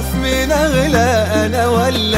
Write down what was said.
أعرف من أغلى أنا ولا